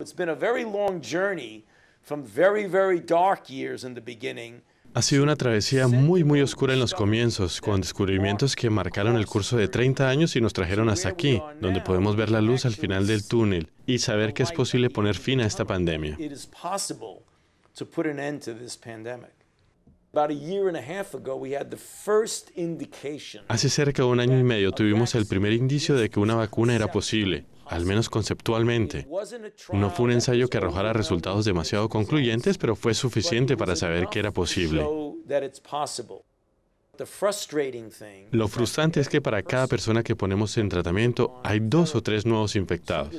It's been a very long journey from very, very dark years in the beginning Ha sido una travesía muy, muy oscura en los comienzos, con descubrimientos que marcaron el curso de 30 años y nos trajeron hasta aquí, donde podemos ver la luz al final del túnel y saber que es posible poner fin a esta pandemia. it is possible to put an end to this pandemic. About a year and a half ago, we had the first indication Hace cerca de un año y medio tuvimos el primer indicio de que una vacuna era posible, al menos conceptualmente. No fue un ensayo que arrojara resultados demasiado concluyentes, pero fue suficiente para saber que era posible. Lo frustrante es que para cada persona que ponemos en tratamiento hay dos o tres nuevos infectados.